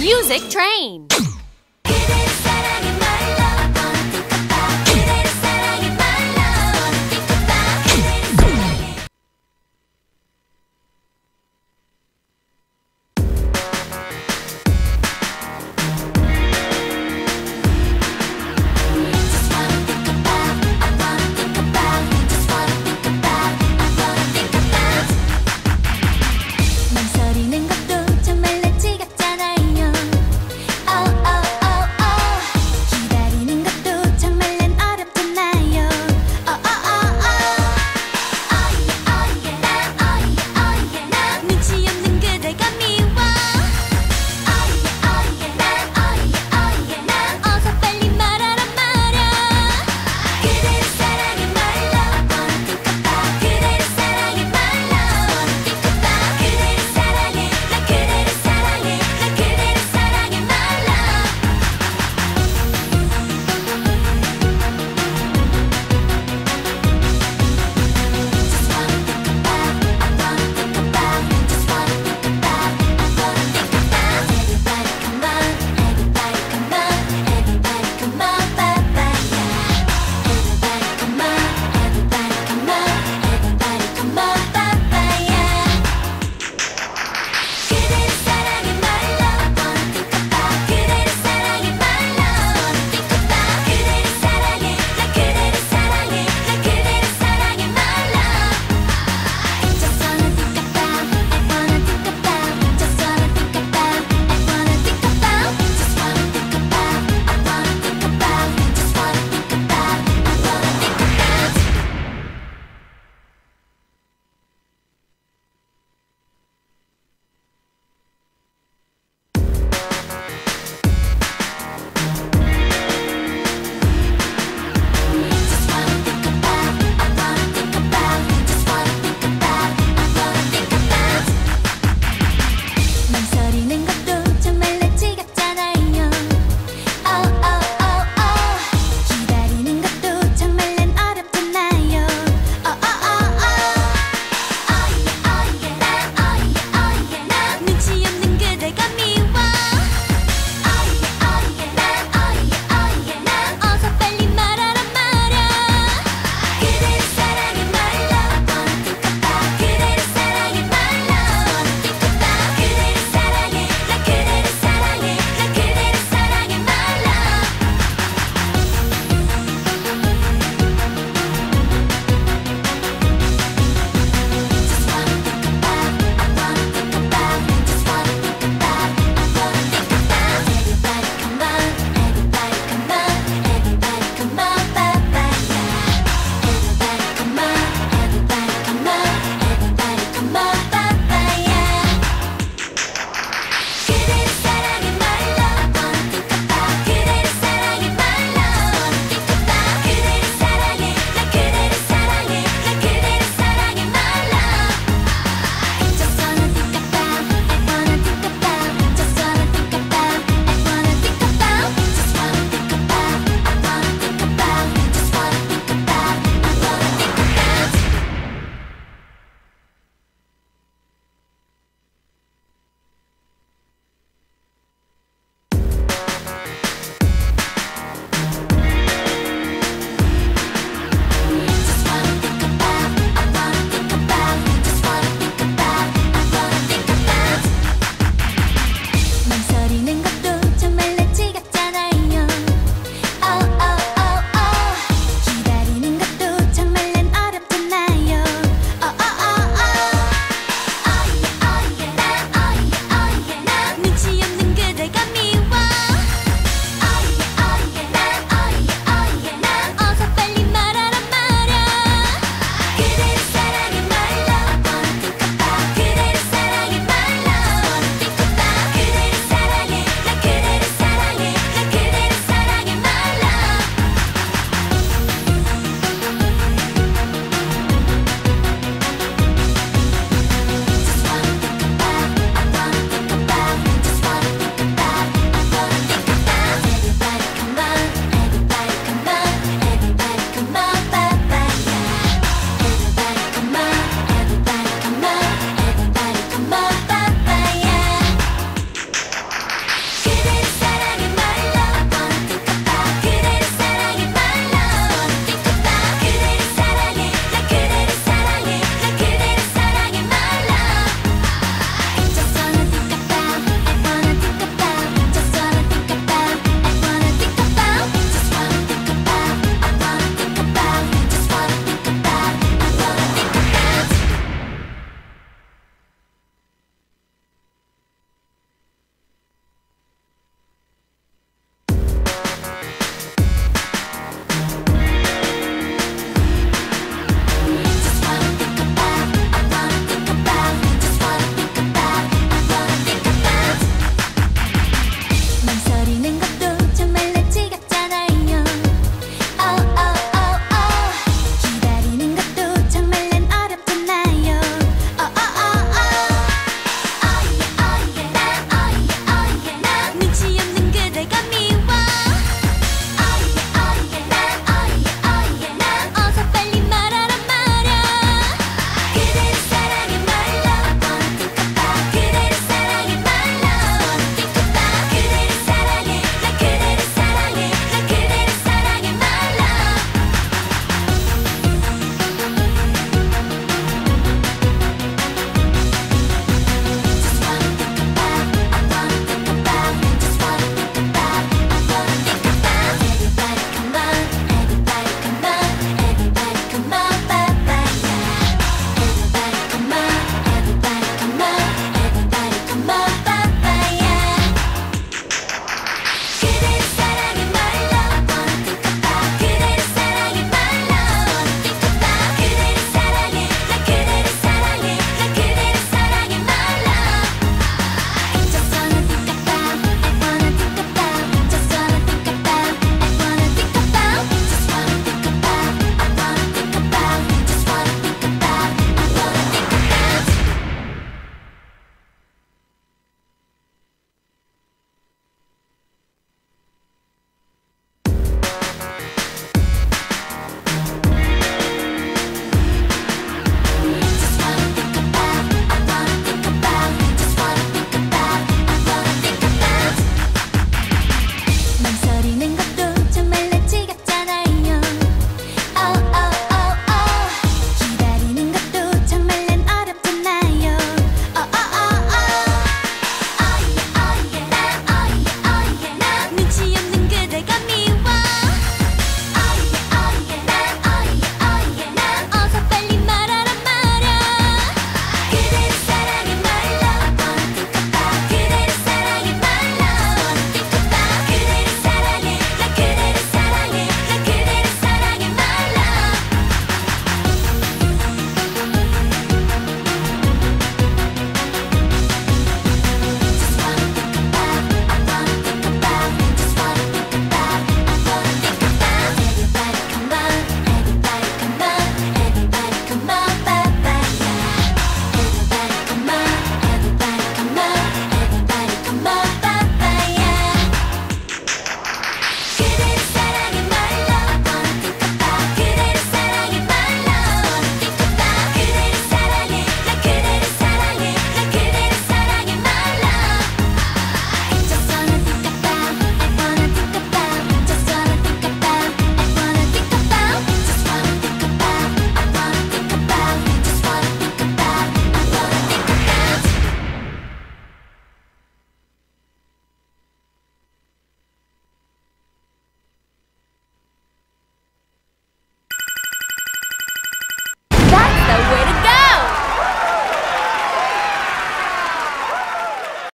Music Train.